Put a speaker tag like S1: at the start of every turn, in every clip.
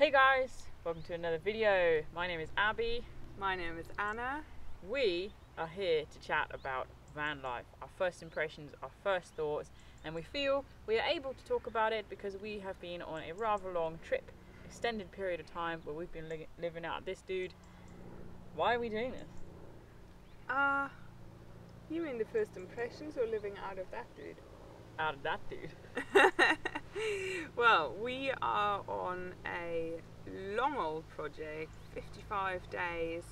S1: Hey guys, welcome to another video. My name is Abbie.
S2: My name is Anna.
S1: We are here to chat about van life, our first impressions, our first thoughts, and we feel we are able to talk about it because we have been on a rather long trip, extended period of time where we've been li- living out of this dude. Why are we doing this?
S2: Uh, you mean the first impressions or living out of that dude?
S1: Out of that dude.
S2: well, we are on a long old project, 55 days.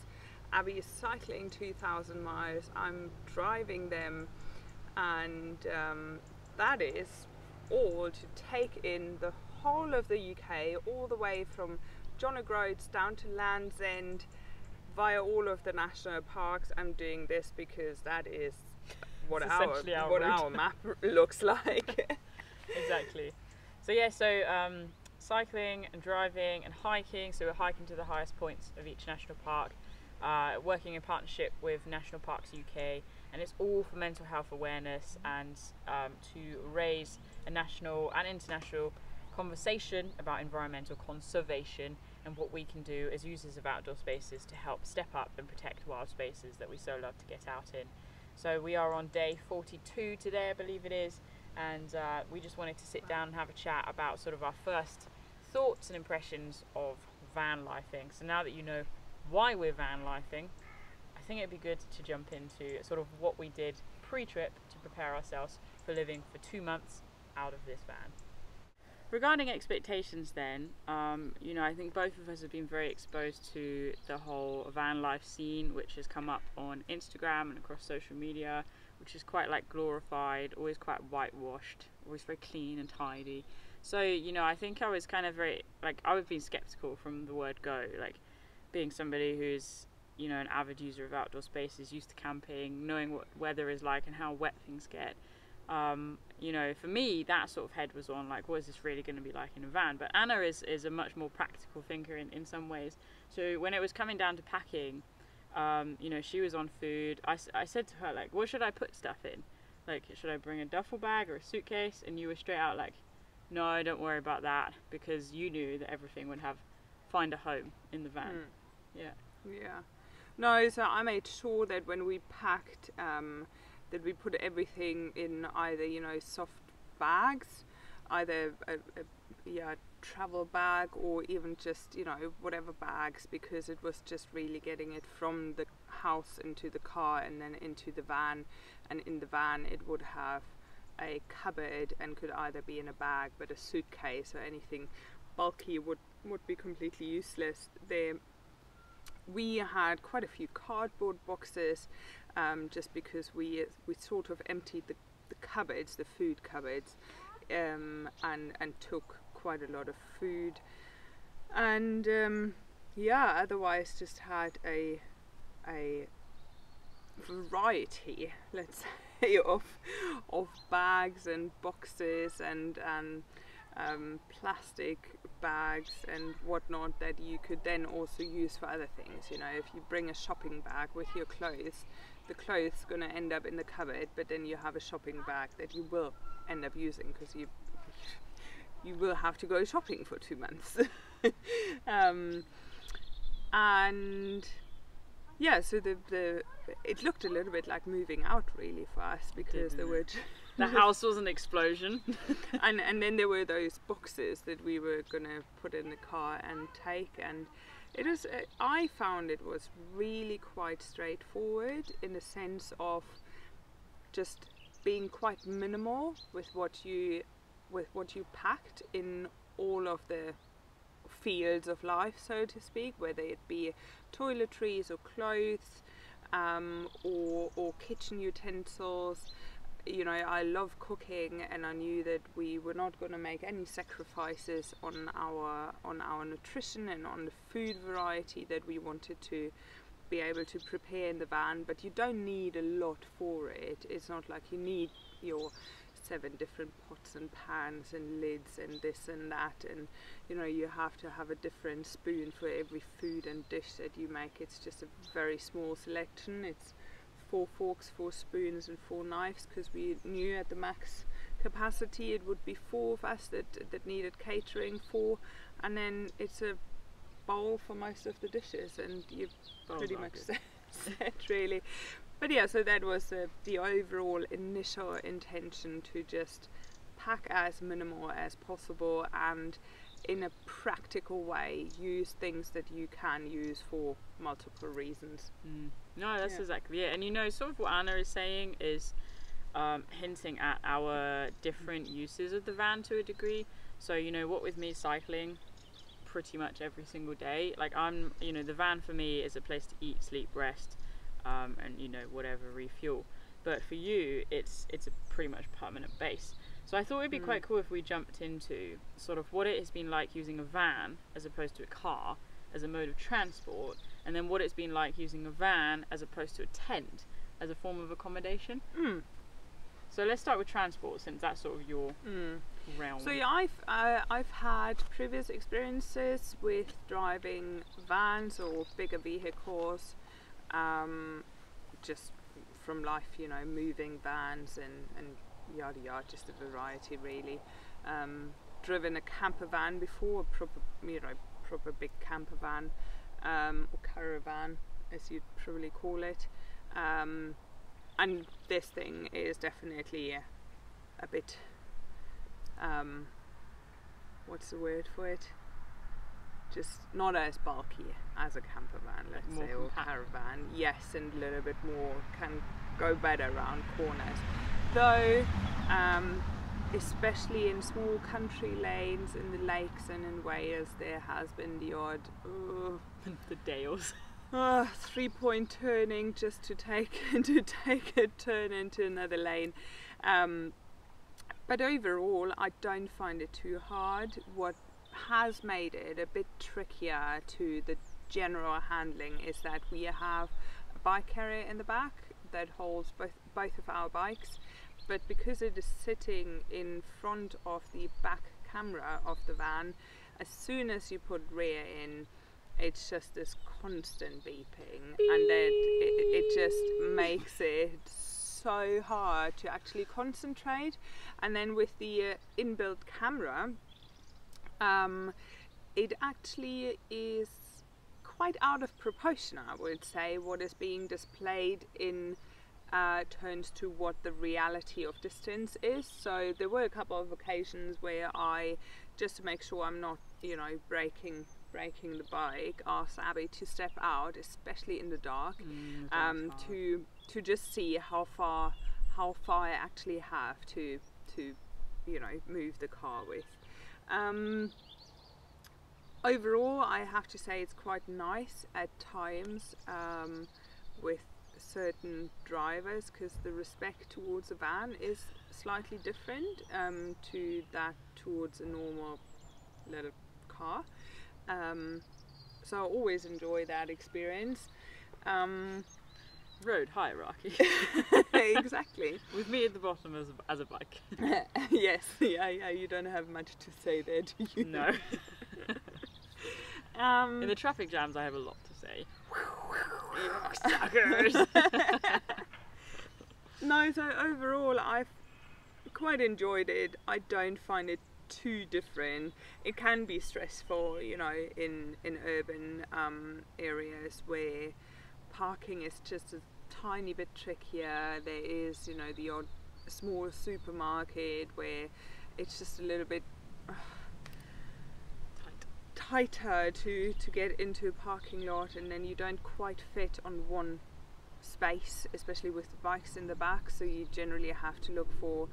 S2: Abby is cycling 2,000 miles. I'm driving them, and um, that is all to take in the whole of the UK, all the way from John O'Groats down to Land's End, via all of the national parks. I'm doing this because that is what
S1: It's
S2: our,
S1: our
S2: what
S1: route.
S2: our map looks like.
S1: exactly. So yeah, so um, cycling and driving and hiking. So we're hiking to the highest points of each national park, uh, working in partnership with National Parks UK, and it's all for mental health awareness and um, to raise a national and international conversation about environmental conservation and what we can do as users of outdoor spaces to help step up and protect wild spaces that we so love to get out in. So we are on day 42 today, I believe it is, and uh, we just wanted to sit down and have a chat about sort of our first thoughts and impressions of van lifing. So now that you know why we're van lifing, I think it'd be good to jump into sort of what we did pre-trip to prepare ourselves for living for two months out of this van. Regarding expectations, then, um, you know, I think both of us have been very exposed to the whole van life scene, which has come up on Instagram and across social media, which is quite like glorified, always quite whitewashed, always very clean and tidy. So, you know, I think I was kind of very, like, I was being skeptical from the word go, like, being somebody who's, you know, an avid user of outdoor spaces, used to camping, knowing what weather is like and how wet things get um, you know, for me, that sort of head was on like, what is this really going to be like in a van? But Anna is, is a much more practical thinker in, in some ways. So when it was coming down to packing, um, you know, she was on food. I, I said to her, like, what should I put stuff in? Like, should I bring a duffel bag or a suitcase? And you were straight out like, no, don't worry about that because you knew that everything would have find a home in the van.
S2: Hmm.
S1: Yeah.
S2: Yeah. No, so I made sure that when we packed, um, that we put everything in either you know soft bags, either a, a yeah travel bag or even just you know whatever bags because it was just really getting it from the house into the car and then into the van, and in the van it would have a cupboard and could either be in a bag but a suitcase or anything bulky would would be completely useless. There we had quite a few cardboard boxes um, just because we we sort of emptied the, the cupboards, the food cupboards, um, and and took quite a lot of food, and um, yeah, otherwise just had a a variety, let's say, of of bags and boxes and and um, plastic bags and whatnot that you could then also use for other things. You know, if you bring a shopping bag with your clothes, the clothes going to end up in the cupboard, but then you have a shopping bag that you will end up using because you you will have to go shopping for two months. um, and yeah, so the the it looked a little bit like moving out really for us because there were.
S1: The house was an explosion.
S2: and and then there were those boxes that we were gonna put in the car and take and it was uh, I found it was really quite straightforward in the sense of just being quite minimal with what you with what you packed in all of the fields of life so to speak whether it be toiletries or clothes um, or or kitchen utensils you know, I love cooking, and I knew that we were not going to make any sacrifices on our on our nutrition and on the food variety that we wanted to be able to prepare in the van. But you don't need a lot for it. It's not like you need your seven different pots and pans and lids and this and that. And you know you have to have a different spoon for every food and dish that you make. It's just a very small selection. It's four forks, four spoons, and four knives because we knew at the max capacity it would be four of us that that needed catering for, and then it's a bowl for most of the dishes, and you've
S1: Bowls
S2: pretty much said, said really. But yeah, so that was uh, the overall initial intention to just pack as minimal as possible and in a practical way use things that you can use for multiple reasons.
S1: Mm. No, that's
S2: Yeah.
S1: exactly it. And you know, sort of what Anna is saying is um, hinting at our different uses of the van to a degree. So, you know, what with me cycling pretty much every single day, like I'm, you know, the van for me is a place to eat, sleep, rest, um, and you know, whatever refuel. But for you, it's it's a pretty much permanent base. So I thought it'd be
S2: Mm.
S1: quite cool if we jumped into sort of what it has been like using a van as opposed to a car as a mode of transport, and then what it's been like using a van as opposed to a tent as a form of accommodation.
S2: Mm.
S1: So let's start with transport since that's sort of your
S2: Mm.
S1: realm.
S2: So yeah, I've uh, I've had previous experiences with driving vans or bigger vehicles, um, just from life, you know, moving vans and and yada yada, just a variety really. Um, driven a camper van before, a proper you know proper big camper van um, or caravan as you'd probably call it. Um, and this thing is definitely a, a bit um, what's the word for it? Just not as bulky as a camper van, let's
S1: more
S2: say, or caravan. Yes, and a little bit more can go better around corners. Though, um, especially in small country lanes in the lakes and in Wales, there has been the odd. Uh,
S1: the Dales.
S2: uh, three point turning just to take to take a turn into another lane. Um, but overall, I don't find it too hard. What has made it a bit trickier to the general handling is that we have a bike carrier in the back that holds both both of our bikes, but because it is sitting in front of the back camera of the van, as soon as you put rear in, it's just this constant beeping and then it, it just makes it so hard to actually concentrate. And then with the uh, inbuilt camera um, it actually is quite out of proportion I would say what is being displayed in uh, turns to what the reality of distance is so there were a couple of occasions where I just to make sure I'm not you know breaking breaking the bike asked Abbie to step out especially in the dark
S1: Mm,
S2: um, to to just see how far how far I actually have to to you know move the car with. Um, overall, I have to say it's quite nice at times um, with certain drivers because the respect towards a van is slightly different um, to that towards a normal little car. Um, so I always enjoy that experience. Um,
S1: road hierarchy
S2: exactly.
S1: with me at the bottom as a, as a bike.
S2: yes, yeah, yeah. You don't have much to say there, do you?
S1: no.
S2: Um,
S1: In the traffic jams, I have a lot to say. Suckers.
S2: no, so overall, I've quite enjoyed it. I don't find it too different. It can be stressful, you know, in in urban um, areas where parking is just a tiny bit trickier. There is, you know, the odd small supermarket where it's just a little bit
S1: Tight.
S2: tighter to to get into a parking lot and then you don't quite fit on one space especially with the bikes in the back so you generally have to look for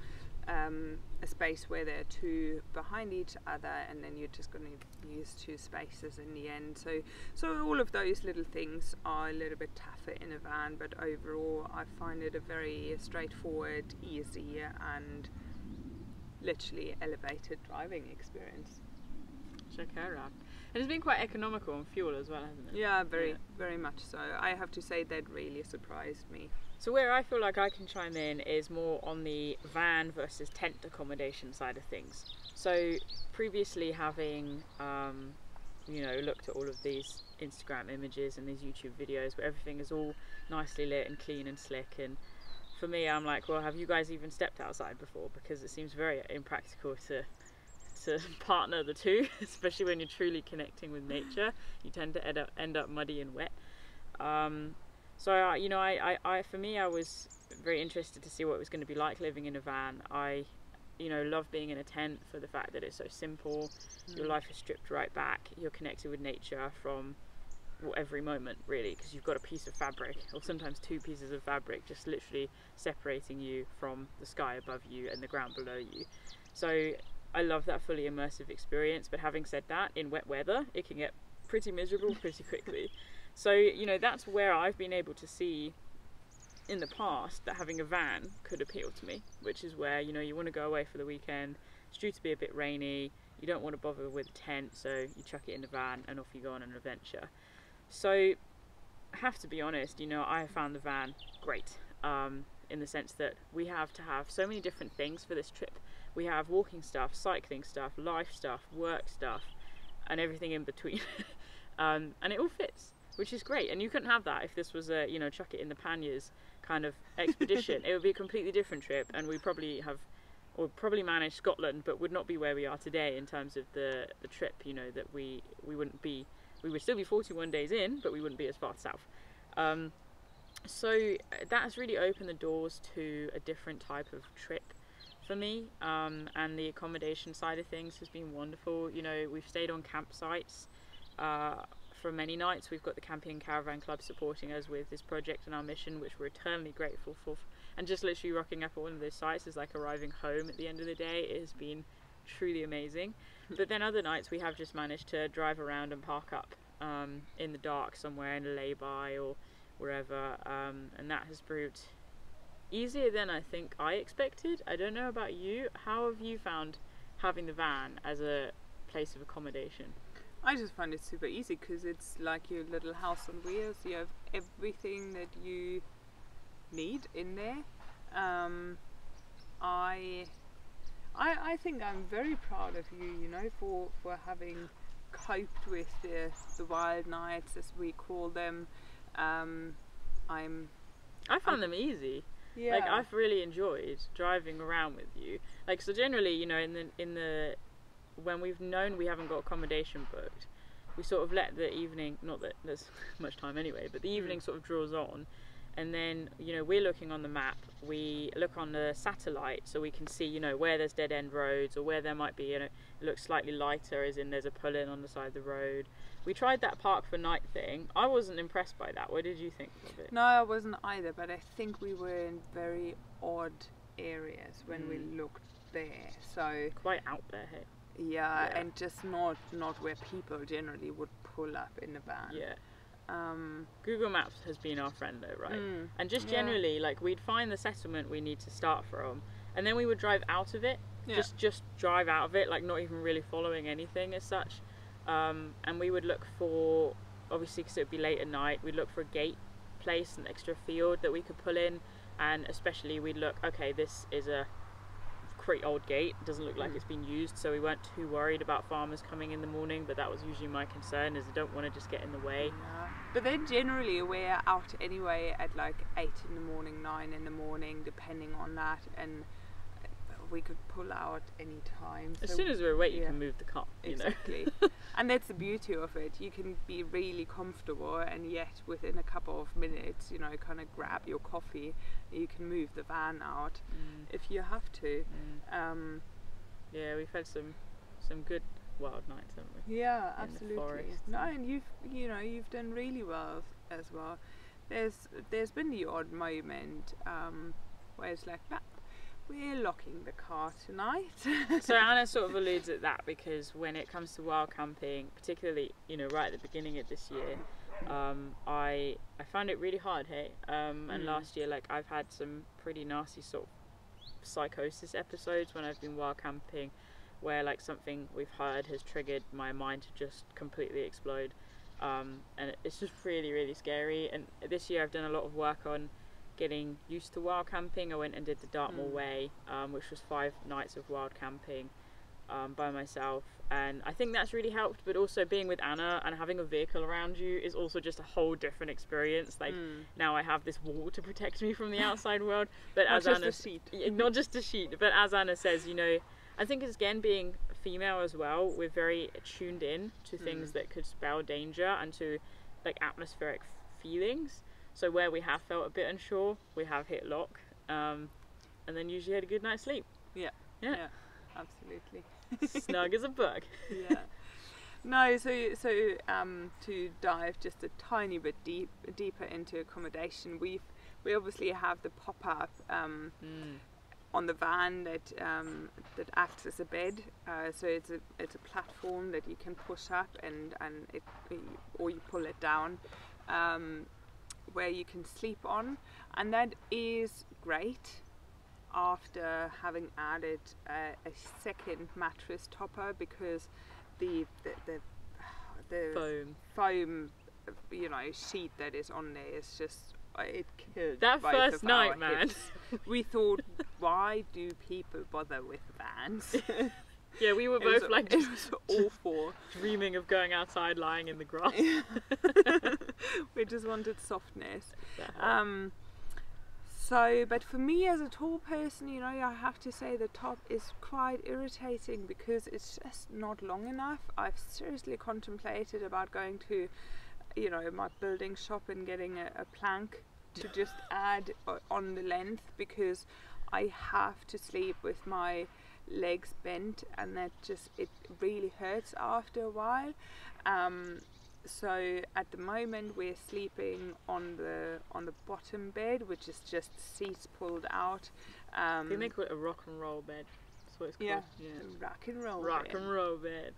S2: um, a space where there are two behind each other and then you're just going to use two spaces in the end so so all of those little things are a little bit tougher in a van but overall I find it a very straightforward easy and literally elevated driving experience
S1: Check her out. And it's been quite economical on fuel as well, hasn't it?
S2: Yeah, very,
S1: Yeah.
S2: very much so. I have to say that really surprised me.
S1: So where I feel like I can chime in is more on the van versus tent accommodation side of things. So previously having, um, you know, looked at all of these Instagram images and these YouTube videos where everything is all nicely lit and clean and slick and for me I'm like, well have you guys even stepped outside before? Because it seems very impractical to to partner the two, especially when you're truly connecting with nature. You tend to end up end up muddy and wet. Um, so uh, you know, I, I, I, for me, I was very interested to see what it was going to be like living in a van. I, you know, love being in a tent for the fact that it's so simple. Mm. Your life is stripped right back. You're connected with nature from well, every moment, really, because you've got a piece of fabric, or sometimes two pieces of fabric, just literally separating you from the sky above you and the ground below you. So I love that fully immersive experience. But having said that, in wet weather, it can get pretty miserable pretty quickly. So, you know, that's where I've been able to see in the past that having a van could appeal to me, which is where, you know, you want to go away for the weekend, it's due to be a bit rainy, you don't want to bother with a tent, so you chuck it in the van and off you go on an adventure. So, I have to be honest, you know, I found the van great um, in the sense that we have to have so many different things for this trip. We have walking stuff, cycling stuff, life stuff, work stuff, and everything in between. um, and it all fits which is great. And you couldn't have that if this was a you know chuck it in the panniers kind of expedition. it would be a completely different trip, and we probably have or probably manage Scotland, but would not be where we are today in terms of the the trip. You know that we we wouldn't be we would still be 41 days in, but we wouldn't be as far south. Um, so uh, that has really opened the doors to a different type of trip for me um, and the accommodation side of things has been wonderful you know we've stayed on campsites uh, for many nights. We've got the Camping Caravan Club supporting us with this project and our mission, which we're eternally grateful for. And just literally rocking up at one of those sites is like arriving home at the end of the day. It has been truly amazing. but then other nights we have just managed to drive around and park up um, in the dark somewhere in a lay-by or wherever, um, and that has proved easier than I think I expected. I don't know about you. How have you found having the van as a place of accommodation?
S2: I just find it super easy because it's like your little house on wheels. You have everything that you need in there. Um, I, I, I think I'm very proud of you. You know, for for having coped with the the wild nights as we call them. Um, I'm.
S1: I found I'm, them easy. Yeah. Like I've really enjoyed driving around with you. Like so, generally, you know, in the in the when we've known we haven't got accommodation booked, we sort of let the evening, not that there's much time anyway, but the hmm. evening sort of draws on. And then, you know, we're looking on the map, we look on the satellite so we can see, you know, where there's dead end roads or where there might be, you know, it looks slightly lighter, as in there's a pull in on the side of the road. We tried that park for night thing. I wasn't impressed by that. What did you think of it?
S2: No, I wasn't either, but I think we were in very odd areas when mm. we hmm. looked there. So
S1: quite out there, hey?
S2: Yeah, yeah, and just not not where people generally would pull up in a van.
S1: Yeah.
S2: Um,
S1: Google Maps has been our friend though, right? Mm, and just generally, yeah. like we'd find the settlement we need to start from, and then we would drive out of it. Yeah. Just just drive out of it, like not even really following anything as such. Um, and we would look for, obviously, because it would be late at night, we'd look for a gate place, an extra field that we could pull in, and especially we'd look, okay, this is a pretty old gate. It doesn't look like mm. it's been used, so we weren't too worried about farmers coming in the morning. But that was usually my concern, is I don't want to just get in the way.
S2: Yeah. But then generally we're out anyway at like eight in the morning, nine in the morning, depending on that, and we could pull out any time.
S1: As so soon as we're awake, yeah. you can move the car.
S2: exactly, and that's the beauty of it. You can be really comfortable, and yet within a couple of minutes, you know, kind of grab your coffee. You can move the van out mm. if you have to. Mm. Um,
S1: yeah, we've had some some good wild nights, haven't we?
S2: Yeah, absolutely. No, and you've you know you've done really well as well. There's there's been the odd moment um, where it's like, we're locking the car tonight.
S1: so Anna sort of alludes at that because when it comes to wild camping, particularly you know right at the beginning of this year, um, I I found it really hard. Hey, um, and mm. last year like I've had some pretty nasty sort of psychosis episodes when I've been wild camping, where like something we've heard has triggered my mind to just completely explode, um, and it's just really really scary. And this year I've done a lot of work on getting used to wild camping, I went and did the Dartmoor mm. Way, um, which was five nights of wild camping um, by myself. And I think that's really helped, but also being with Anna and having a vehicle around you is also just a whole different experience. Like mm. now I have this wall to protect me from the outside world, but as
S2: just
S1: Anna,
S2: a sheet,
S1: not just a sheet, but as Anna says, you know, I think it's again being female as well, we're very tuned in to things
S2: Mm.
S1: that could spell danger and to like atmospheric feelings. So where we have felt a bit unsure, we have hit lock, um, and then usually had a good night's sleep,
S2: Yeah.
S1: Yeah.
S2: Yeah. Absolutely.
S1: snug as a bug.
S2: yeah. No, so so um, to dive just a tiny bit deep deeper into accommodation, we we obviously have the pop up um,
S1: Mm.
S2: on the van that um, that acts as a bed. Uh, so it's a it's a platform that you can push up and and it or you pull it down, um, where you can sleep on, and that is great. After having added a, a second mattress topper because the the the, the
S1: Foam.
S2: foam, you know, sheet that is on there is just it killed
S1: That first night, man.
S2: We thought, why do people bother with vans?
S1: Yeah, we were
S2: It was-
S1: both like just
S2: awful.
S1: dreaming of going outside, lying in the grass.
S2: we just wanted softness. Um, so, but for me as a tall person, you know, I have to say the top is quite irritating because it's just not long enough. I've seriously contemplated about going to, you know, my building shop and getting a, a plank to just add on the length because I have to sleep with my legs bent and that just it really hurts after a while. Um, so at the moment we're sleeping on the on the bottom bed, which is just seats pulled out.
S1: I
S2: Um,
S1: think they call it a rock and roll bed. That's what it's called.
S2: Yeah.
S1: Yeah.
S2: rock and roll.
S1: Rock
S2: bed.
S1: and roll bed.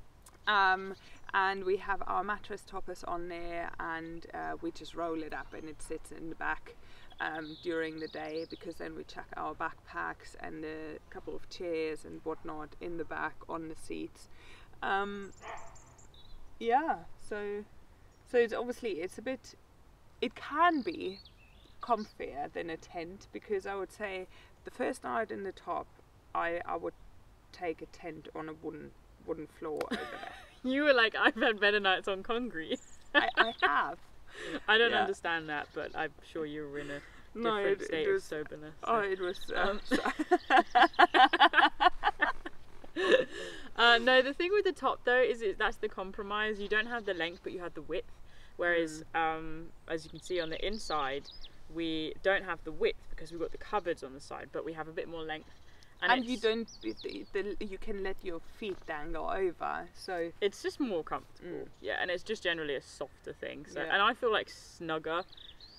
S2: Um, and we have our mattress toppers on there, and uh, we just roll it up, and it sits in the back um, during the day because then we chuck our backpacks and a couple of chairs and whatnot in the back on the seats. Um, yeah, so so it's obviously it's a bit. It can be comfier than a tent because I would say the first night in the top, I I would take a tent on a wooden wooden floor over there.
S1: You were like, I've had better nights on concrete.
S2: I, I have.
S1: I don't
S2: Yeah.
S1: understand that, but I'm sure you were in a
S2: No,
S1: different
S2: it,
S1: state
S2: it
S1: of
S2: was.
S1: soberness.
S2: Oh, it was.
S1: Um,
S2: so-
S1: uh, no, the thing with the top though is it, that's the compromise. You don't have the length, but you have the width. Whereas, um, as you can see on the inside, we don't have the width because we've got the cupboards on the side, but we have a bit more length.
S2: And you don't. The, the, you can let your feet dangle over. So
S1: It's just more comfortable,
S2: Mm.
S1: yeah, and it's just generally a softer thing. So,
S2: Yeah.
S1: and I feel like snugger.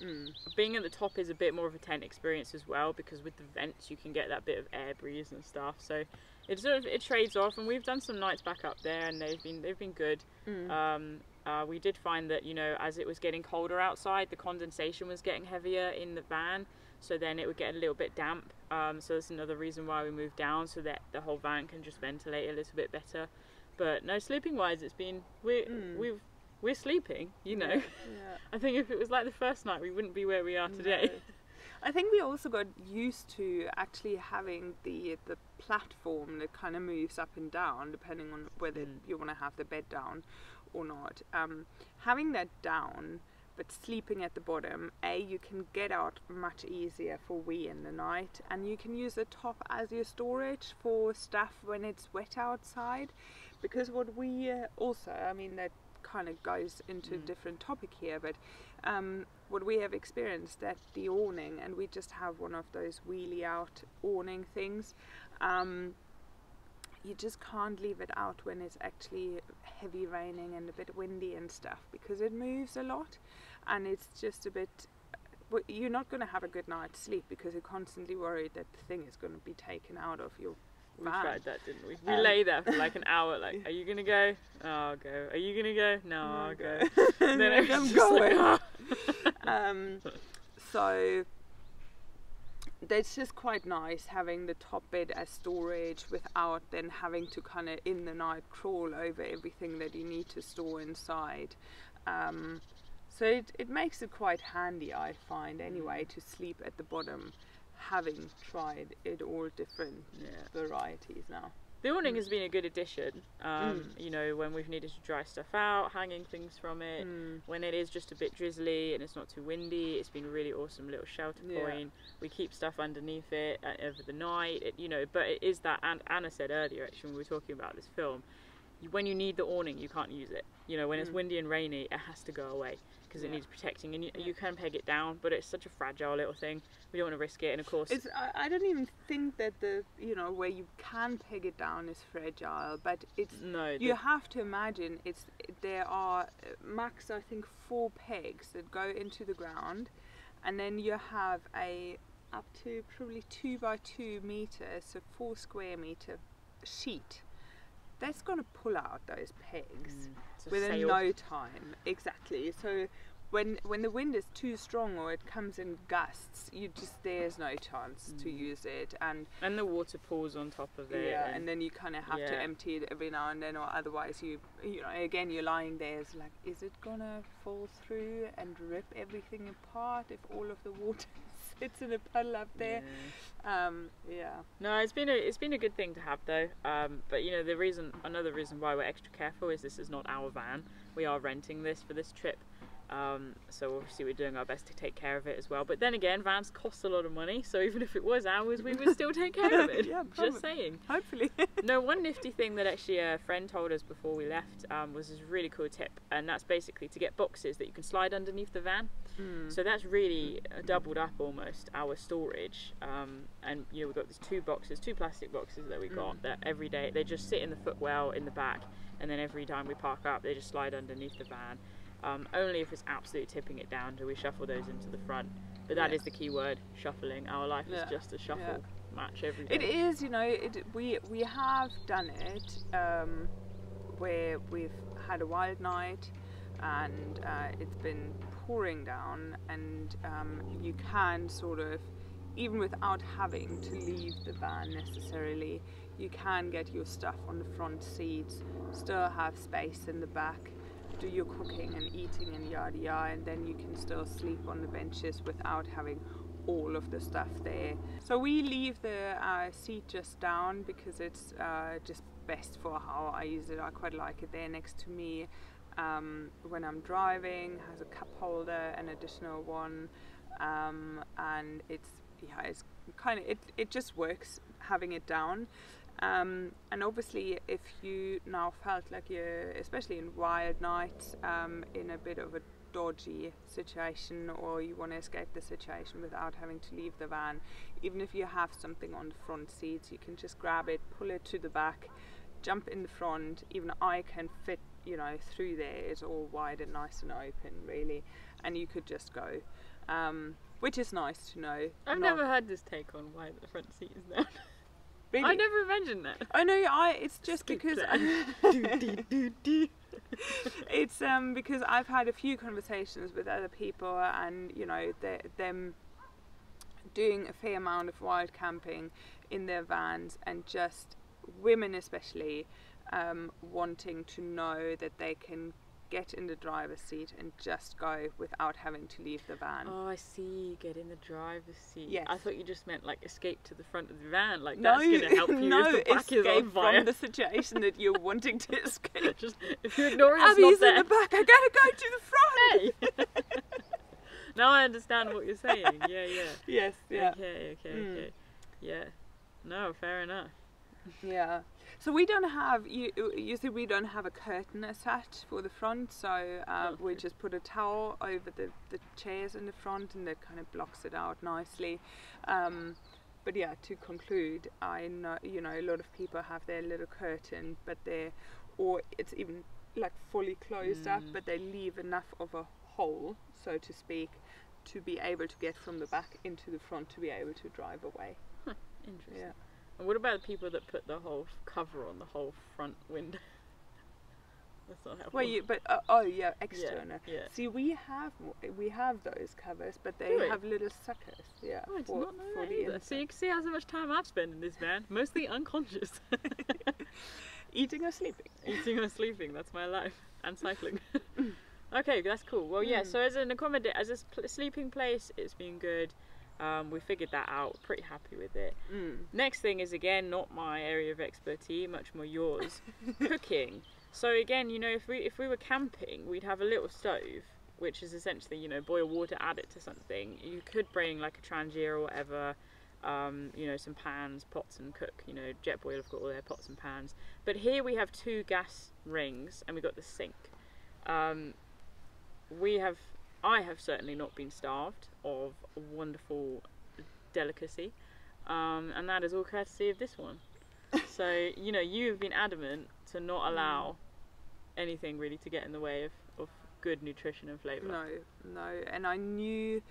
S2: mm,
S1: Being at the top is a bit more of a tent experience as well because with the vents you can get that bit of air breeze and stuff. So it sort of it trades off, and we've done some nights back up there, and they've been they've been good.
S2: mm.
S1: Um, uh, we did find that you know as it was getting colder outside, the condensation was getting heavier in the van, so then it would get a little bit damp. Um, so that's another reason why we moved down, so that the whole van can just ventilate a little bit better. But no, sleeping wise, it's been we
S2: Mm.
S1: we've we're sleeping. You know,
S2: Yeah.
S1: I think if it was like the first night, we wouldn't be where we are today.
S2: No. I think we also got used to actually having the the platform that kind of moves up and down depending on whether
S1: Mm.
S2: you want to have the bed down or not. Um, having that down but sleeping at the bottom, a you can get out much easier for wee in the night, and you can use the top as your storage for stuff when it's wet outside. Because what we uh, also, I mean, that kind of goes into a
S1: Mm.
S2: different topic here, but um, what we have experienced at the awning, and we just have one of those wheelie out awning things. Um, you just can't leave it out when it's actually heavy raining and a bit windy and stuff because it moves a lot and it's just a bit well, you're not going to have a good night's sleep because you're constantly worried that the thing is going to be taken out of your
S1: We
S2: van.
S1: tried that, didn't we? We
S2: Um,
S1: lay there for like an hour. Like, are you gonna go? No, I'll go. Are you gonna go? No, I'll go. And then it
S2: I'm
S1: just like,
S2: going.
S1: "Ah."
S2: um, so that's just quite nice having the top bed as storage without then having to kind of in the night crawl over everything that you need to store inside. Um, so it, it makes it quite handy, I find, anyway, to sleep at the bottom, having tried it all different
S1: Yeah.
S2: varieties now.
S1: The awning
S2: Mm.
S1: has been a good addition. Um,
S2: Mm.
S1: You know, when we've needed to dry stuff out, hanging things from it.
S2: Mm.
S1: When it is just a bit drizzly and it's not too windy, it's been a really awesome little shelter
S2: Yeah.
S1: point. We keep stuff underneath it uh, over the night, it, you know. But it is that, and Anna said earlier, actually, when we were talking about this film, when you need the awning, you can't use it. You know, when it's
S2: Mm.
S1: windy and rainy, it has to go away because it needs protecting, and you,
S2: Yeah.
S1: you can peg it down, but it's such a fragile little thing. We don't want to risk it, and of course,
S2: It's, I, I don't even think that the you know where you can peg it down is fragile, but it's
S1: no,
S2: you have to imagine it's there are uh, max I think four pegs that go into the ground, and then you have a up to probably two by two meters, so four square meter sheet. That's going to pull out those pegs
S1: Mm,
S2: within
S1: sail.
S2: no time. Exactly. So when when the wind is too strong or it comes in gusts, you just there's no chance to
S1: Mm.
S2: use it, and
S1: and the water pours on top of it.
S2: yeah,
S1: and-
S2: and then you kind of have to empty it every now and then, or otherwise you you know again you're lying there. It's like, is it gonna fall through and rip everything apart if all of the water sits in a puddle up there?
S1: Yeah.
S2: Um, yeah.
S1: No, it's been a it's been a good thing to have though. Um, but you know the reason another reason why we're extra careful is this is not our van. We are renting this for this trip. Um, so obviously we're doing our best to take care of it as well. But then again, vans cost a lot of money, so even if it was ours, we would still take care of it.
S2: Yeah,
S1: Just saying.
S2: Hopefully.
S1: No, one nifty thing that actually a friend told us before we left um, was this really cool tip, and that's basically to get boxes that you can slide underneath the van.
S2: Mm.
S1: So that's really uh, doubled up almost our storage. Um, and you know we've got these two boxes, two plastic boxes that we got
S2: Mm.
S1: that every day they just sit in the footwell in the back, and then every time we park up, they just slide underneath the van. Um, only if it's absolutely tipping it down do we shuffle those into the front. But that
S2: Yeah.
S1: is the key word: shuffling. Our life
S2: Yeah.
S1: is just a shuffle match every day.
S2: It is, you know, it, we we have done it um, where we've had a wild night and uh, it's been pouring down, and um, you can sort of, even without having to leave the van necessarily, you can get your stuff on the front seats, still have space in the back. Do your cooking and eating and yada yada, and then you can still sleep on the benches without having all of the stuff there. So we leave the uh, seat just down because it's uh, just best for how I use it. I quite like it there next to me um, when I'm driving. Has a cup holder, an additional one, um, and it's yeah, it's kind of it. It just works having it down. Um, and obviously, if you now felt like you're, especially in wild nights, um, in a bit of a dodgy situation or you want to escape the situation without having to leave the van, even if you have something on the front seats, you can just grab it, pull it to the back, jump in the front. Even I can fit, you know, through there. It's all wide and nice and open, really, and you could just go, um, which is nice to know.
S1: I've
S2: Not-
S1: never had this take on why the front seat is down.
S2: really.
S1: I never imagined that.
S2: I know. I. It's just
S1: Skip
S2: because. it's um because I've had a few conversations with other people, and you know, them doing a fair amount of wild camping in their vans, and just women especially um, wanting to know that they can get in the driver's seat and just go without having to leave the van.
S1: Oh, I see. Get in the driver's seat.
S2: Yes.
S1: I thought you just meant like escape to the front of the van. Like
S2: no,
S1: that's going to help you
S2: no,
S1: if the back is
S2: escape
S1: on fire.
S2: from the situation that you're wanting to escape.
S1: just if you ignore it, it's Abbie's
S2: in the back. I gotta go to the front.
S1: Hey. now I understand what you're saying. Yeah, yeah.
S2: Yes. Yeah.
S1: Okay, okay,
S2: Mm.
S1: okay. Yeah. No, fair enough.
S2: Yeah. So we don't have you. You see, we don't have a curtain as such for the front. So uh, we just put a towel over the the chairs in the front, and that kind of blocks it out nicely. Um, but yeah, to conclude, I know you know a lot of people have their little curtain, but they're or it's even like fully closed up,
S1: Mm.
S2: but they leave enough of a hole, so to speak, to be able to get from the back into the front to be able to drive away.
S1: Interesting.
S2: Yeah.
S1: And what about the people that put the whole cover on the whole front window? That's not helpful.
S2: Well, you, but uh, oh yeah, external.
S1: Yeah.
S2: See, we have we have those covers, but they have little suckers. Yeah,
S1: Oh, I did
S2: for,
S1: not know
S2: for
S1: that either. So you can see how much time I've spent in this van, mostly unconscious.
S2: eating or sleeping.
S1: Eating or sleeping, that's my life. And cycling. okay, that's cool. Well, yeah,
S2: Mm.
S1: so as an accommodate, as a sleeping place, it's been good. Um, we figured that out. We're pretty happy with it.
S2: Mm.
S1: Next thing is again not my area of expertise, much more yours. cooking. So again, you know, if we if we were camping, we'd have a little stove, which is essentially you know boil water, add it to something. You could bring like a Trangia or whatever. Um, you know, some pans, pots, and cook. You know, Jetboil have got all their pots and pans. But here we have two gas rings, and we got the sink. Um, we have, I have certainly not been starved of a wonderful delicacy, um, and that is all courtesy of this one. so you know, you have been adamant to not allow anything really to get in the way of, of good nutrition and flavour.
S2: No, no, and I knew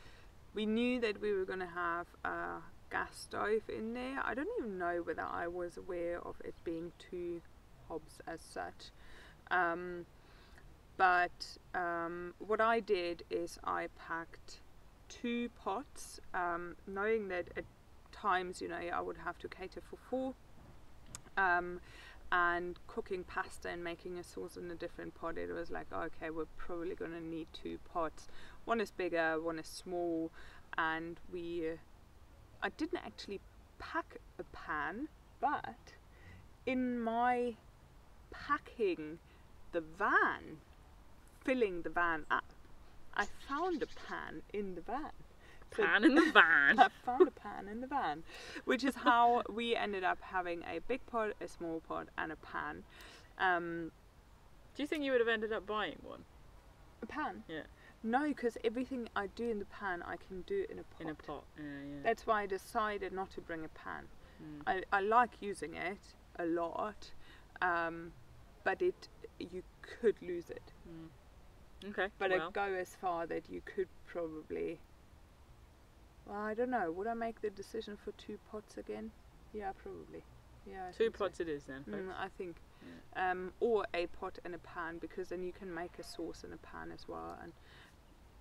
S2: we knew that we were going to have a gas stove in there. I don't even know whether I was aware of it being two hobs as such. Um, but um, what I did is I packed two pots, um, knowing that at times, you know, I would have to cater for four. Um, and cooking pasta and making a sauce in a different pot, it was like, okay, we're probably going to need two pots. One is bigger, one is small, and we. Uh, I didn't actually pack a pan, but in my packing the van, filling the van up, I found a pan in the van. So
S1: Pan in the van.
S2: I found a pan in the van, which is how we ended up having a big pot, a small pot, and a pan. Um,
S1: Do you think you would have ended up buying one
S2: a pan?
S1: Yeah.
S2: No, because everything I do in the pan, I can do in a pot.
S1: in a pot? Yeah, yeah.
S2: That's why I decided not to bring a pan.
S1: Mm.
S2: I, I like using it a lot, um, but it you could lose it.
S1: Mm. Okay.
S2: But
S1: well,
S2: I'd go as far that you could probably. Well, I don't know. Would I make the decision for two pots again? Yeah, probably. Yeah. I
S1: two
S2: think so.
S1: pots it is then.
S2: Mm, I think, um, or a pot and a pan because then you can make a sauce in a pan as well, and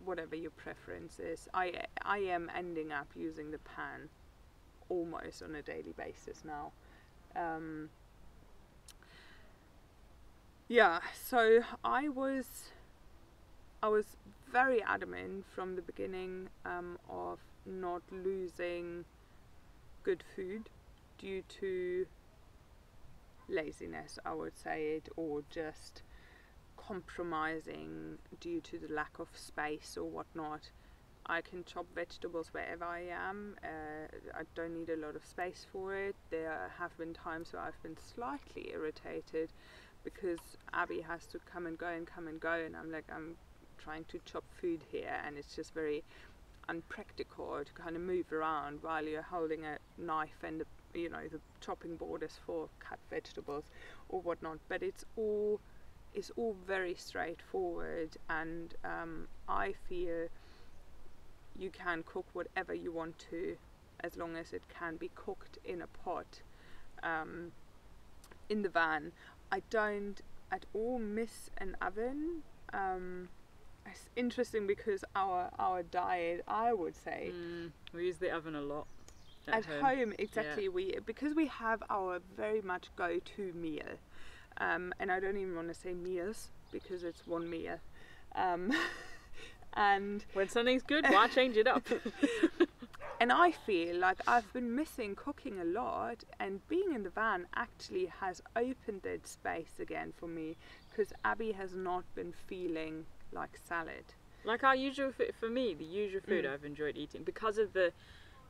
S2: whatever your preference is. I I am ending up using the pan almost on a daily basis now. Um, yeah, so I was I was very adamant from the beginning um, of not losing good food due to laziness, I would say it, or just compromising due to the lack of space or whatnot. I can chop vegetables wherever I am. Uh, I don't need a lot of space for it. There have been times where I've been slightly irritated because Abbie has to come and go and come and go, and I'm like, I'm trying to chop food here, and it's just very unpractical to kind of move around while you're holding a knife and the, you know the chopping board is for cut vegetables or whatnot. But it's all it's all very straightforward, and um, I feel you can cook whatever you want to as long as it can be cooked in a pot um, in the van. I don't at all miss an oven. Um, it's interesting because our our diet, I would say,
S1: Mm, we use the oven a lot.
S2: at home, exactly we because we have our very much go-to meal, um, and I don't even want to say meals because it's one meal, um, and
S1: When something's good, why change it up?
S2: and I feel like I've been missing cooking a lot, and being in the van actually has opened that space again for me because Abbie has not been feeling like salad.
S1: like our usual food for me, the usual food
S2: Mm.
S1: I've enjoyed eating because of the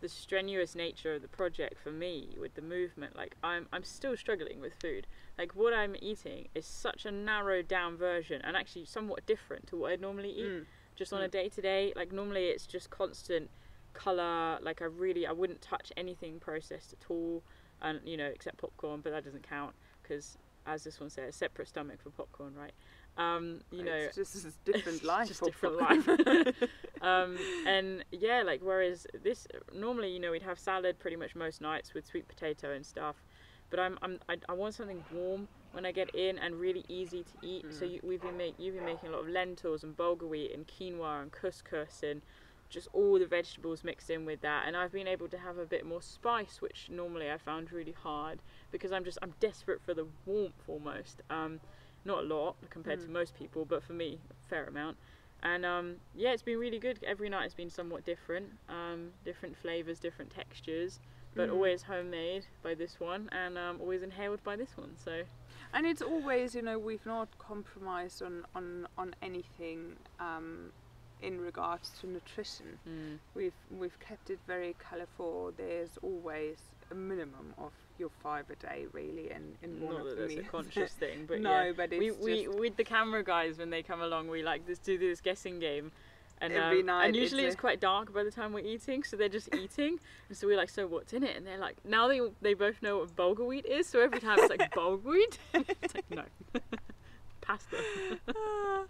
S1: the strenuous nature of the project for me with the movement. Like I'm I'm still struggling with food. Like what I'm eating is such a narrowed down version and actually somewhat different to what I'd normally eat.
S2: Mm.
S1: just on a
S2: Mm.
S1: day to day. Like normally it's just constant color. Like I really I wouldn't touch anything processed at all, and you know except popcorn, but that doesn't count because as this one says, separate stomach for popcorn, right? Um, you know,
S2: it's just this different
S1: it's
S2: life.
S1: just
S2: for
S1: different life. um, and yeah, like whereas this normally, you know, we'd have salad pretty much most nights with sweet potato and stuff. But I'm, I'm I, I want something warm when I get in and really easy to eat. So
S2: Mm.
S1: you, we've been make, you've been making a lot of lentils and bulgur wheat and quinoa and couscous and just all the vegetables mixed in with that. And I've been able to have a bit more spice, which normally I found really hard because I'm just I'm desperate for the warmth almost. Um, not a lot compared to
S2: Mm.
S1: most people, but for me, a fair amount. and um, yeah, it's been really good. Every night has been somewhat different, um, different flavors, different textures, but
S2: Mm.
S1: always homemade by this one, and um, always inhaled by this one. So
S2: And it's always, you know, we've not compromised on on on anything um, in regards to nutrition.
S1: mm,
S2: We've we've kept it very colourful. There's always a minimum of your five a day, really, and in one
S1: not
S2: of
S1: that
S2: the
S1: that's a conscious thing, but
S2: no,
S1: yeah.
S2: but it's
S1: we,
S2: just
S1: with the camera guys when they come along, we like this do this guessing game. And, um,
S2: night
S1: and usually it's,
S2: a-
S1: quite dark by the time we're eating, so they're just eating. And so we're like, so what's in it? And they're like, now they they both know what bulgur wheat is. So every time it's like bulgur wheat. it's like no, pasta.
S2: no,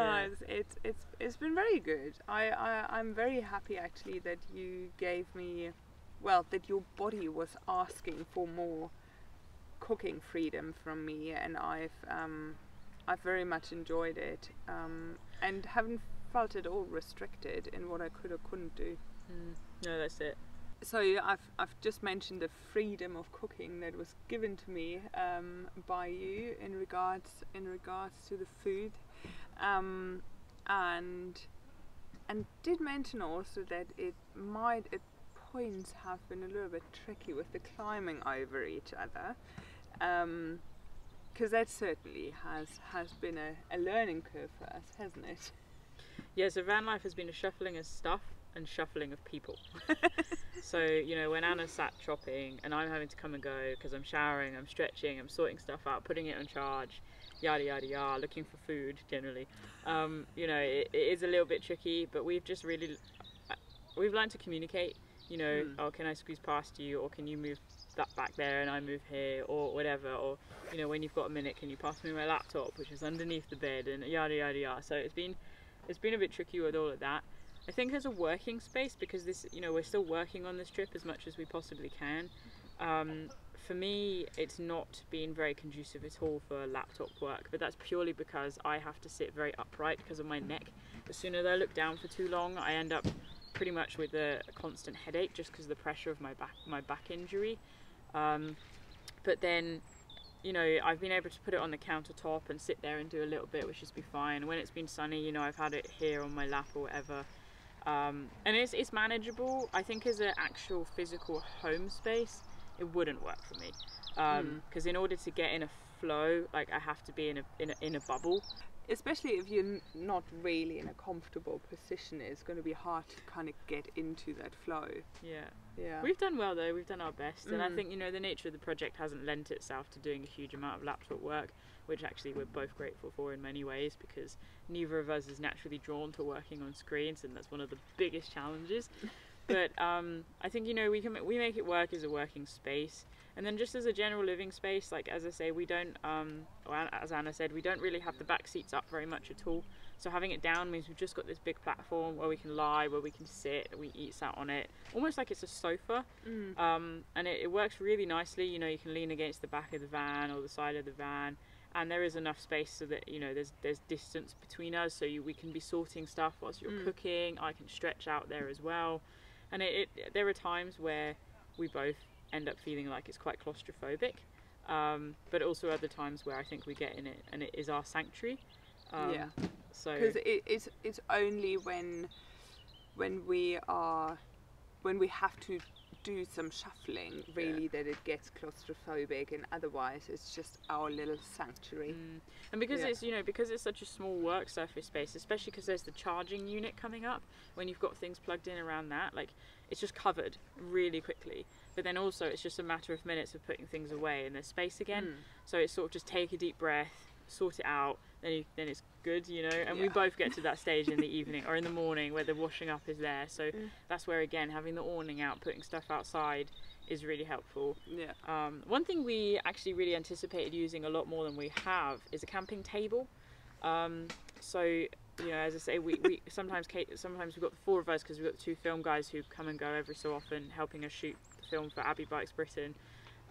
S1: Yeah.
S2: it's, it's it's it's been very good. I, I I'm very happy actually that you gave me, well, that your body was asking for more cooking freedom from me, and I've um I've very much enjoyed it, um, and haven't felt at all restricted in what I could or couldn't do.
S1: Mm, no, that's it.
S2: So I've I've just mentioned the freedom of cooking that was given to me um, by you in regards in regards to the food, um, and and did mention also that it might at points have been a little bit tricky with the climbing over each other. Um, because that certainly has has been a, a learning curve for us, hasn't it?
S1: Yeah, so van life has been a shuffling of stuff and shuffling of people. so, you know, when anna sat chopping and I'm having to come and go because I'm showering, I'm stretching, I'm sorting stuff out, putting it on charge, yada yada yada, looking for food generally. Um, you know, it, it is a little bit tricky, but we've just really, we've learned to communicate. You know,
S2: Mm.
S1: oh, can I squeeze past you, or can you move that back there and I move here, or whatever, or you know, when you've got a minute, can you pass me my laptop, which is underneath the bed, and yada yada yada. So it's been it's been a bit tricky with all of that. I think as a working space, because this, you know, we're still working on this trip as much as we possibly can. Um, for me, it's not been very conducive at all for laptop work, but that's purely because I have to sit very upright because of my neck. As soon as I look down for too long, I end up pretty much with a, a constant headache just because of the pressure of my back, my back injury. Um, but then you know, I've been able to put it on the countertop and sit there and do a little bit, which has been fine. When it's been sunny, you know, I've had it here on my lap or whatever. Um, and it's, it's manageable. I think as an actual physical home space, it wouldn't work for me. Because in order to get in a flow, like I have to be in a, in a, in a bubble.
S2: Especially if you're not really in a comfortable position, it's going to be hard to kind of get into that flow.
S1: Yeah.
S2: Yeah.
S1: We've done well though, we've done our best. And I
S2: Mm.
S1: think, you know, the nature of the project hasn't lent itself to doing a huge amount of laptop work, which actually we're both grateful for in many ways because neither of us is naturally drawn to working on screens and that's one of the biggest challenges. but um, I think, you know, we can we make it work as a working space. And then just as a general living space, like as I say, we don't, um, or as Anna said, we don't really have the back seats up very much at all. So having it down means we've just got this big platform where we can lie, where we can sit, we eat sat on it, almost like it's a sofa.
S2: Mm.
S1: Um, and it, it works really nicely. You know, you can lean against the back of the van or the side of the van, and there is enough space so that you know there's there's distance between us, so you, we can be sorting stuff whilst you're
S2: Mm.
S1: cooking. I can stretch out there as well, and it, it there are times where we both end up feeling like it's quite claustrophobic, um, but also other times where I think we get in it and it is our sanctuary. Um,
S2: yeah.
S1: So
S2: Because it, it's it's only when when we are when we have to do some shuffling really that it gets claustrophobic and otherwise it's just our little sanctuary.
S1: Mm. And because
S2: Yeah.
S1: it's you know because it's such a small work surface space, especially because there's the charging unit coming up. When you've got things plugged in around that, like it's just covered really quickly. But then also it's just a matter of minutes of putting things away and there's space again.
S2: Mm.
S1: So it's sort of just take a deep breath, sort it out, then you, then it's good, you know. And we both get to that stage in the evening or in the morning where the washing up is there. So
S2: Mm.
S1: that's where again having the awning out, putting stuff outside is really helpful.
S2: Yeah.
S1: Um, one thing we actually really anticipated using a lot more than we have is a camping table. Um, so you know, as I say, we, we sometimes Kate, sometimes we've got the four of us because we've got the two film guys who come and go every so often, helping us shoot film for Abbie Bikes Britain.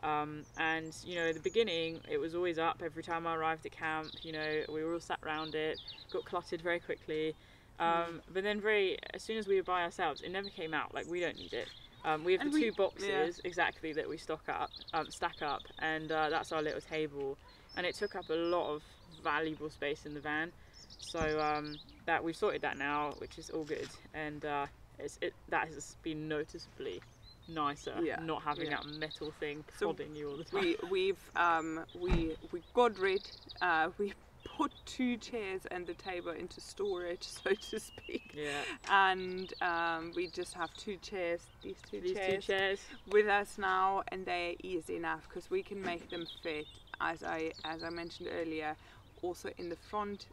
S1: Um, and you know, at the beginning, it was always up every time I arrived at camp. You know, we were all sat around it, got cluttered very quickly. Um, But then, very as soon as we were by ourselves, it never came out. Like we don't need it. Um, we have
S2: And
S1: the
S2: we-
S1: two boxes exactly that we stock up, um, stack up, and uh, that's our little table. And it took up a lot of valuable space in the van. so um, that we've sorted that now, which is all good, and uh, it's, it that has been noticeably nicer,
S2: Yeah,
S1: not having
S2: yeah.
S1: that metal thing
S2: So
S1: you all the time.
S2: we we've um, we we got rid uh, we put two chairs and the table into storage so to speak
S1: yeah,
S2: and um, we just have two chairs these two
S1: these
S2: chairs
S1: two chairs.
S2: with us now and they're easy enough because we can make them fit as I as I mentioned earlier also in the front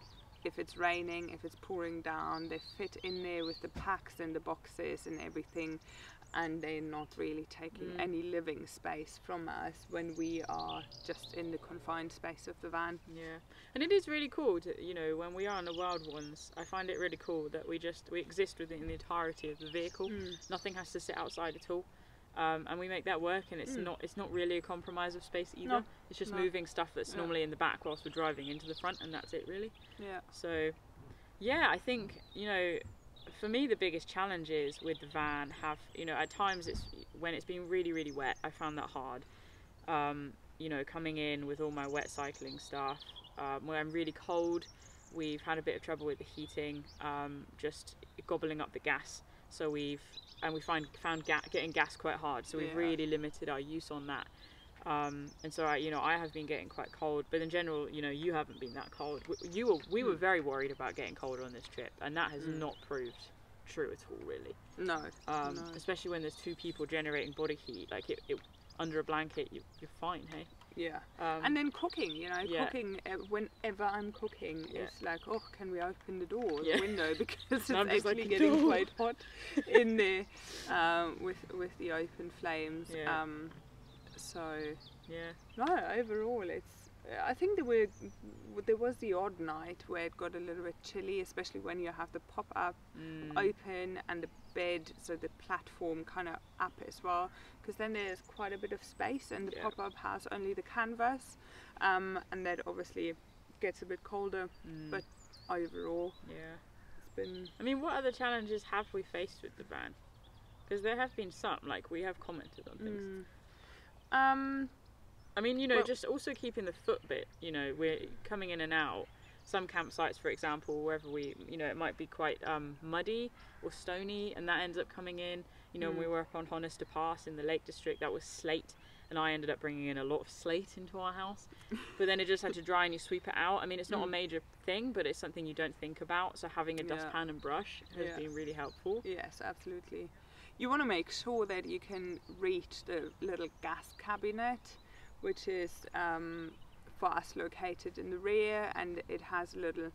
S2: if it's raining if it's pouring down they fit in there with the packs and the boxes and everything and they're not really taking
S1: Mm.
S2: any living space from us when we are just in the confined space of the van
S1: Yeah, and it is really cool to you know when we are on the wild ones. I find it really cool that we just we exist within the entirety of the vehicle. Nothing has to sit outside at all, um, and we make that work. And it's
S2: Mm.
S1: not it's not really a compromise of space either.
S2: No,
S1: it's just
S2: no.
S1: moving stuff that's
S2: Yeah.
S1: normally in the back whilst we're driving into the front, and that's it really.
S2: yeah
S1: So, yeah, I think you know, for me the biggest challenges with the van have you know at times it's when it's been really really wet. I found that hard. Um, you know, coming in with all my wet cycling stuff. Um, when I'm really cold, we've had a bit of trouble with the heating, um, just gobbling up the gas. So we've and we find found ga- getting gas quite hard. So we've
S2: Yeah.
S1: really limited our use on that. Um, and so I, you know, I have been getting quite cold, but in general, you know, you haven't been that cold. W- You were, we were
S2: Mm.
S1: very worried about getting colder on this trip, and that has
S2: Mm.
S1: not proved true at all, really.
S2: no
S1: Um,
S2: no.
S1: Especially when there's two people generating body heat, like it, it under a blanket, you, you're fine, hey.
S2: yeah
S1: Um,
S2: and then cooking you know
S1: Yeah.
S2: cooking uh, whenever i'm cooking
S1: Yeah.
S2: it's like oh can we open the door or
S1: Yeah.
S2: the window because it's
S1: And like,
S2: actually getting quite hot in there um, with with the open flames
S1: Yeah.
S2: um, so
S1: yeah,
S2: no overall it's I think there were there was the odd night where it got a little bit chilly especially when you have the pop up
S1: mm,
S2: open and the bed so the platform kind of up as well because then there's quite a bit of space and the
S1: Yeah.
S2: pop-up has only the canvas um, and that obviously gets a bit colder
S1: mm,
S2: but overall
S1: yeah.
S2: it's been
S1: I mean, what other challenges have we faced with the van? Because there have been some, like we have commented on things.
S2: mm, um
S1: I mean, you know,
S2: Well-
S1: just also keeping the foot bit. You know, we're coming in and out. Some campsites, for example, wherever we, you know, it might be quite um, muddy or stony, and that ends up coming in. You know, when we
S2: Mm.
S1: were up on Honister Pass in the Lake District, that was slate, and I ended up bringing in a lot of slate into our house. but then it just had to dry, and you sweep it out. I mean, it's not a
S2: Mm.
S1: major thing, but it's something you don't think about. So having a
S2: Yeah.
S1: dustpan and brush has
S2: Yeah.
S1: been really helpful.
S2: yes absolutely you want to make sure that you can reach the little gas cabinet which is um, for us located in the rear and it has a little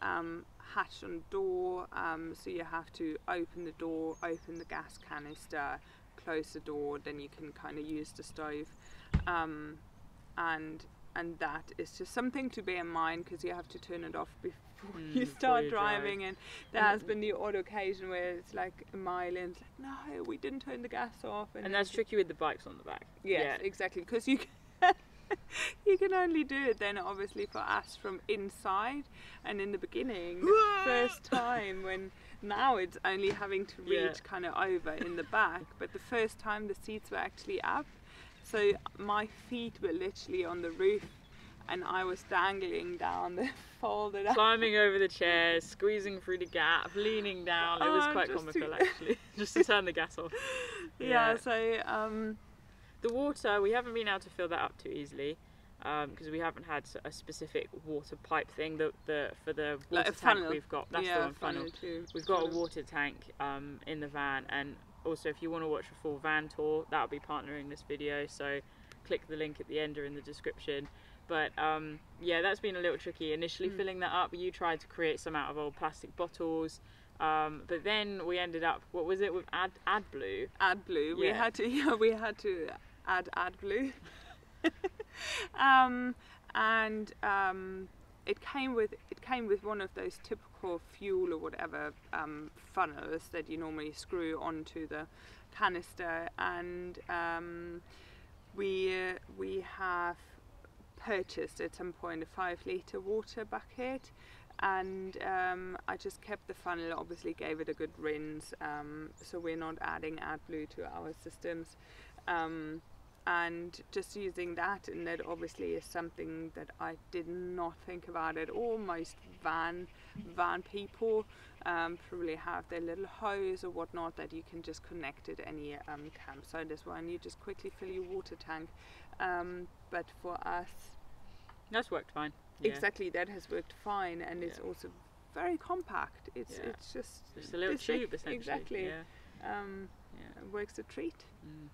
S2: um, hatch on door um, so you have to open the door open the gas canister close the door then you can kind of use the stove. Um, and and that is just something to bear in mind because you have to turn it off before
S1: Mm,
S2: you
S1: before
S2: start
S1: you drive.
S2: driving and there has been the odd occasion where it's like a mile in it's like no we didn't turn the gas off
S1: And that's
S2: it's-
S1: tricky with the bikes on the back.
S2: Yes,
S1: Yeah.
S2: exactly. Because you can, you can only do it then, obviously, for us from inside. And in the beginning, the first time when now it's only having to reach
S1: Yeah.
S2: kind of over in the back, but the first time the seats were actually up, so my feet were literally on the roof. And I was dangling down the folded up.
S1: climbing over the chairs, squeezing through the gap, leaning down. It was
S2: Oh,
S1: quite comical
S2: to-
S1: actually, just to turn the gas off.
S2: Yeah, so um,
S1: The water, we haven't been able to fill that up too easily because we haven't had a specific water pipe thing. The, the for the water
S2: Like
S1: tank
S2: funnel.
S1: we've got, that's
S2: yeah,
S1: the one funnel.
S2: too.
S1: We've got a water tank um, in the van, and also if you want to watch a full van tour, that'll be partnering this video. So click the link at the end or in the description. But um, yeah, that's been a little tricky. Initially
S2: Mm.
S1: filling that up, you tried to create some out of old plastic bottles, um, but then we ended up. What was it with Ad AdBlue?
S2: AdBlue. We
S1: Yeah.
S2: had to, yeah, we had to add AdBlue. um, and um, it came with it came with one of those typical fuel or whatever um, funnels that you normally screw onto the canister, and um, we uh, we have purchased at some point a five liter water bucket and um, I just kept the funnel obviously gave it a good rinse um, so we're not adding AdBlue to our systems. Um, and just using that and that obviously is something that I did not think about at all. Most van van people um, probably have their little hose or whatnot that you can just connect at any um, campsite as well and you just quickly fill your water tank. Um, but for us
S1: That's worked fine. Yeah.
S2: exactly that has worked fine and it's also very compact it's
S1: Yeah.
S2: it's just
S1: Just a little tube essentially.
S2: exactly
S1: Yeah.
S2: um,
S1: Yeah.
S2: it works a treat
S1: Mm.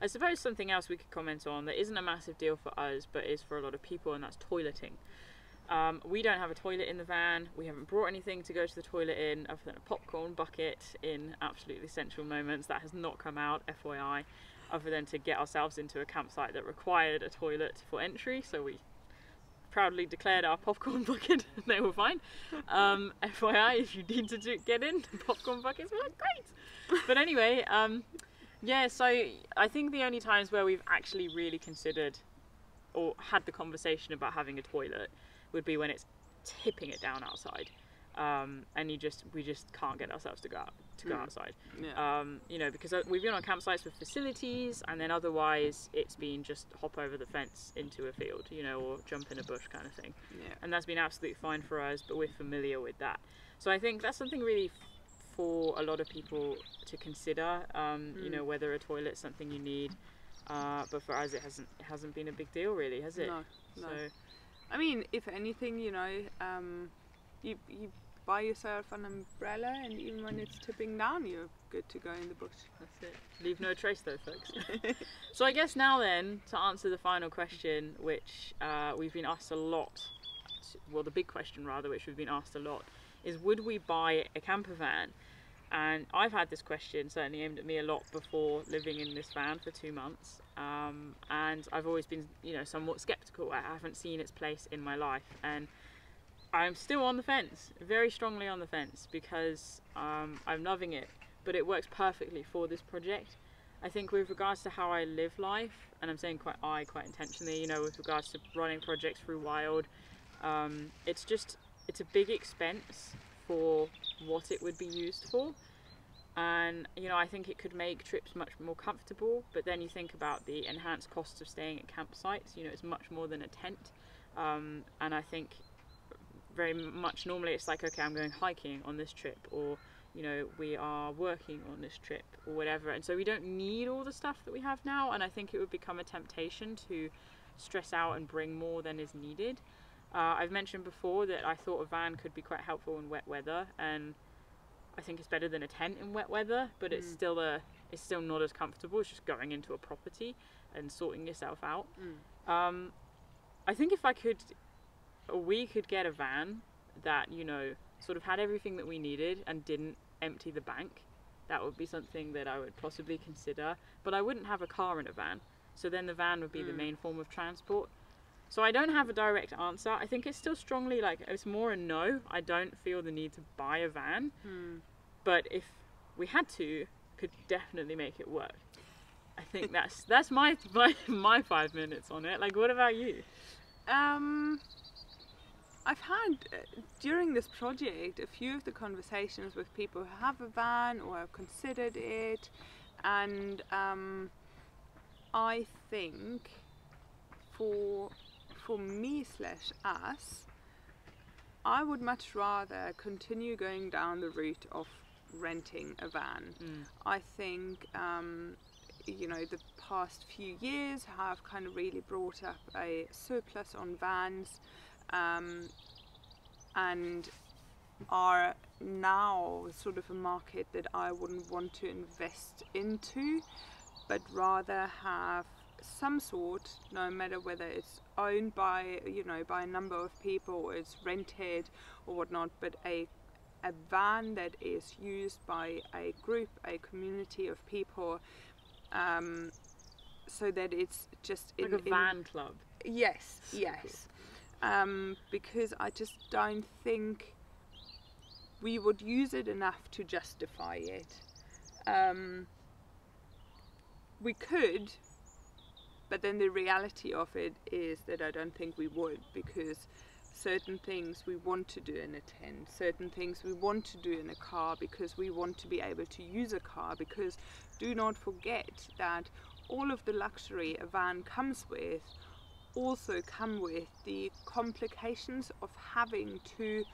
S1: I suppose something else we could comment on that isn't a massive deal for us, but is for a lot of people, and that's toileting. Um, we don't have a toilet in the van. We haven't brought anything to go to the toilet in, other than a popcorn bucket in absolutely essential moments. That has not come out, FYI, other than to get ourselves into a campsite that required a toilet for entry. So we proudly declared our popcorn bucket, and they were fine. Um, FYI, if you need to do, get in, the popcorn buckets were great. But anyway, um, yeah, so I think the only times where we've actually really considered or had the conversation about having a toilet would be when it's tipping it down outside. Um, and you just we just can't get ourselves to go out, to go
S2: Mm.
S1: outside.
S2: yeah
S1: Um, you know, because uh, we've been on campsites with facilities, and then otherwise it's been just hop over the fence into a field, you know, or jump in a bush kind of thing
S2: yeah
S1: and that's been absolutely fine for us but we're familiar with that so i think that's something really f- for a lot of people to consider um, you
S2: Mm.
S1: know whether a toilet's something you need uh, but for us it hasn't it hasn't been a big deal really has it
S2: no no
S1: so
S2: I mean, if anything, you know, um, you you buy yourself an umbrella, and even when it's tipping down, you're good to go in the bush.
S1: that's it. Leave no trace though folks. So i guess now then to answer the final question which uh, we've been asked a lot well the big question rather which we've been asked a lot is would we buy a camper van? And I've had this question certainly aimed at me a lot before living in this van for two months, um, and I've always been, you know, somewhat skeptical. I haven't seen its place in my life, and I'm still on the fence, very strongly on the fence, because um, I'm loving it, but it works perfectly for this project. I think with regards to how I live life, and I'm saying quite I quite intentionally, you know, with regards to running projects through Wild, um, it's just it's a big expense for what it would be used for. And you know, I think it could make trips much more comfortable. But then you think about the enhanced costs of staying at campsites. You know, it's much more than a tent. Um, and I think very much normally it's like, okay, I'm going hiking on this trip, or you know, we are working on this trip, or whatever. And so we don't need all the stuff that we have now. And I think it would become a temptation to stress out and bring more than is needed. Uh, I've mentioned before that I thought a van could be quite helpful in wet weather, and I think it's better than a tent in wet weather. But it's
S2: Mm.
S1: still a, it's still not as comfortable. It's just going into a property and sorting yourself out.
S2: Mm.
S1: Um, I think if I could, we could get a van that you know sort of had everything that we needed and didn't empty the bank, that would be something that I would possibly consider. But I wouldn't have a car in a van, so then the van would be the
S2: Mm.
S1: main form of transport. So I don't have a direct answer. I think it's still strongly like it's more a no. I don't feel the need to buy a van,
S2: Hmm.
S1: but if we had to, could definitely make it work. I think that's that's my my my five minutes on it. Like, what about you?
S2: Um, I've had uh, during this project a few of the conversations with people who have a van or have considered it, and um, I think for for me slash us, I would much rather continue going down the route of renting a van.
S1: Mm.
S2: I think um, you know the past few years have kind of really brought up a surplus on vans um, and are now sort of a market that I wouldn't want to invest into but rather have some sort no matter whether it's owned by you know by a number of people or it's rented or whatnot but a a van that is used by a group, a community of people, um, so that it's just
S1: Like
S2: in,
S1: a
S2: in-
S1: van club.
S2: yes,
S1: So
S2: yes. Um, because I just don't think we would use it enough to justify it. Um, we could, but then the reality of it is that I don't think we would because certain things we want to do in a tent, certain things we want to do in a car because we want to be able to use a car. Because do not forget that all of the luxury a van comes with also come with the complications of having to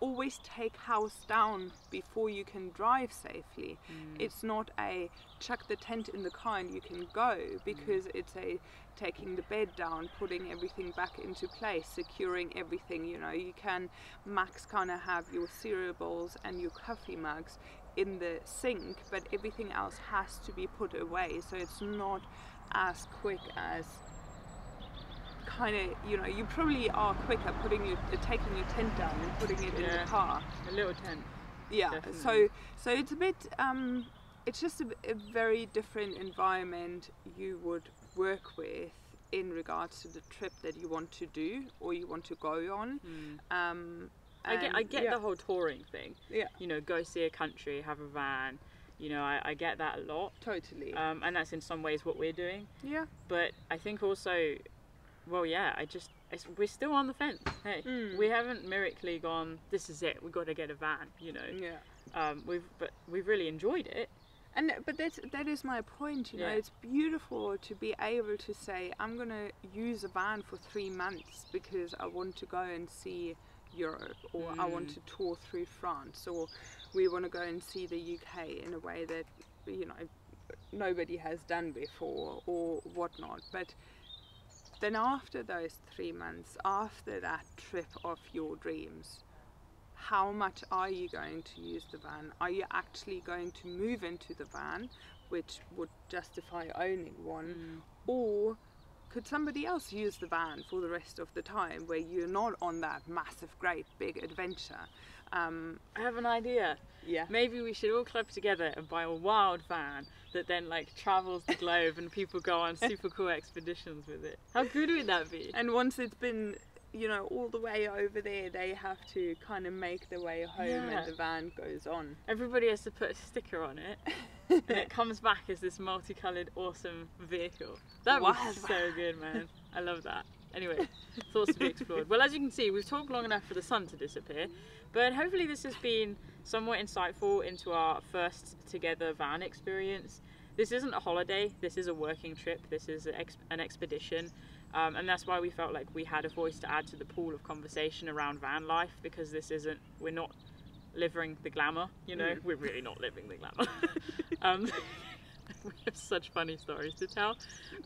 S2: always take house down before you can drive safely.
S1: Mm.
S2: It's not a chuck the tent in the car and you can go because it's a taking the bed down, putting everything back into place, securing everything. You know, you can max kind of have your cereal bowls and your coffee mugs in the sink, but everything else has to be put away. So it's not as quick as kind of you know you probably are quicker putting your taking your tent down and putting it in the car
S1: A little tent.
S2: yeah
S1: Definitely.
S2: so so it's a bit um it's just a, a very different environment you would work with in regards to the trip that you want to do or you want to go on
S1: Mm.
S2: um
S1: I get, I get
S2: yeah,
S1: the whole touring thing.
S2: yeah
S1: You know, go see a country, have a van. You know, I, I get that a lot.
S2: totally
S1: Um, and that's in some ways what we're doing.
S2: yeah
S1: But I think also, well, yeah, I just, we're still on the fence. Hey,
S2: Mm.
S1: we haven't miraculously gone, this is it, we've got to get a van, you know.
S2: yeah
S1: Um, we've, but we've really enjoyed it.
S2: And but that's that is my point. You know, it's beautiful to be able to say I'm gonna use a van for three months because I want to go and see Europe, or I want
S1: Mm.
S2: to tour through France, or we want to go and see the UK in a way that you know nobody has done before, or whatnot. But then after those three months, after that trip of your dreams, how much are you going to use the van? Are you actually going to move into the van, which would justify owning one,
S1: Mm.
S2: or could somebody else use the van for the rest of the time where you're not on that massive, great, big adventure? Um,
S1: I have an idea.
S2: Yeah.
S1: Maybe we should all club together and buy a wild van that then like travels the globe and people go on super cool expeditions with it. How good would that be?
S2: And once it's been, you know, all the way over there, they have to kind of make their way home
S1: Yeah.
S2: and the van goes on.
S1: Everybody has to put a sticker on it, and it comes back as this multicolored, awesome vehicle. That would be so good, man. I love that. Anyway, thoughts to be explored. Well, as you can see, we've talked long enough for the sun to disappear, but hopefully this has been somewhat insightful into our first together van experience. This isn't a holiday. This is a working trip. This is an, ex- an expedition. Um, and that's why we felt like we had a voice to add to the pool of conversation around van life because this isn't, we're not living the glamour, you know,
S2: Mm.
S1: we're really not living the glamour. um, we have such funny stories to tell.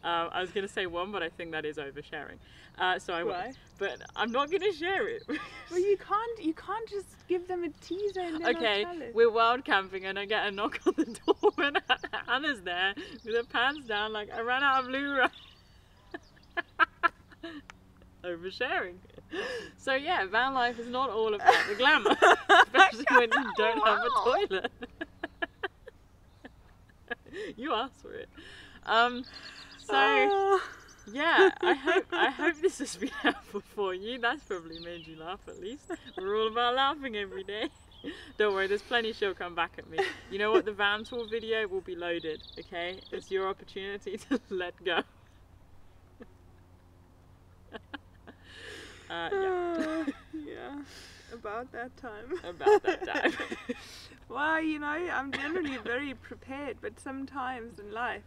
S1: Uh, I was going to say one, but I think that is oversharing. Uh, so I won't. But I'm not going to share it.
S2: Well, you can't. You can't just give them a teaser and then
S1: okay, we're wild camping and I get a knock on the door and Anna's there with her pants down like I ran out of loo. Oversharing. So yeah, van life is not all about the glamour, especially when you don't have a toilet. you asked for it. Um, so
S2: Oh.
S1: yeah, I hope I hope this has been helpful for you. That's probably made you laugh at least. We're all about laughing every day. Don't worry, there's plenty she'll come back at me. You know what? The van tour video will be loaded, okay? It's your opportunity to let go. uh, yeah,
S2: yeah, about that time.
S1: about that time.
S2: Well, you know, I'm generally very prepared, but sometimes in life,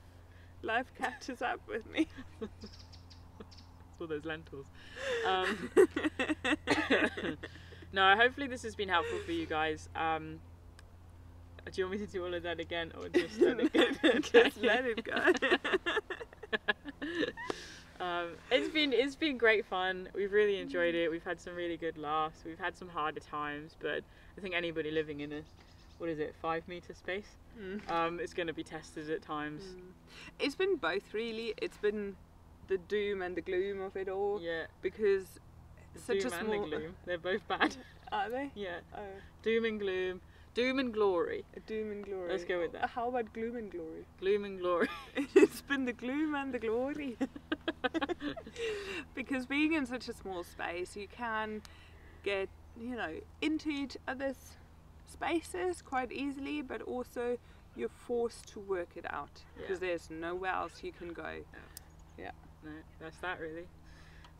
S2: life catches up with me.
S1: It's all those lentils. Um, no, hopefully this has been helpful for you guys. Um, do you want me to do all of that again, or just let it go?
S2: Just let it go.
S1: um, it's been it's been great fun. We've really enjoyed it. We've had some really good laughs. We've had some harder times, but I think anybody living in a what is it five meter space
S2: Mm.
S1: um, is going to be tested at times.
S2: It's been both, really. It's been the doom and the gloom of it all
S1: Yeah,
S2: because
S1: the
S2: such
S1: doom
S2: a
S1: and the gloom. They're both bad.
S2: Are they?
S1: yeah,
S2: Oh,
S1: doom and gloom, doom and glory,
S2: doom and glory.
S1: Let's go with that.
S2: How about gloom and glory?
S1: gloom and glory.
S2: it's been the gloom and the glory. because being in such a small space, you can get, you know, into each other's spaces quite easily, but also you're forced to work it out because there's nowhere else you can go.
S1: no, that's that really.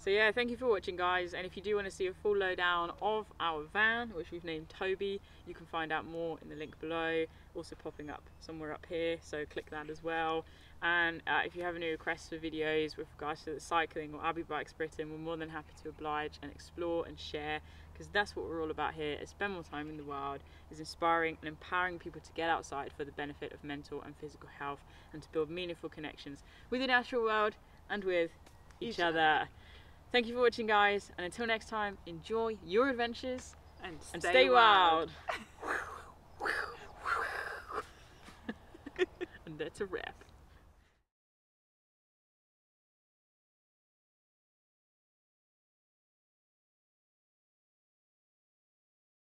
S1: So yeah, thank you for watching guys. And if you do want to see a full lowdown of our van which we've named Toby you can find out more in the link below. Also popping up somewhere up here so click that as well. And uh, if you have any requests for videos with regards to the cycling or Abbie Bikes Britain we're more than happy to oblige and explore and share because that's what we're all about here is spend more time in the wild is inspiring and empowering people to get outside for the benefit of mental and physical health and to build meaningful connections with the natural world and with each,
S2: Each
S1: other.
S2: other.
S1: Thank you for watching, guys, and until next time, enjoy your adventures
S2: And stay,
S1: and stay wild. and that's a wrap.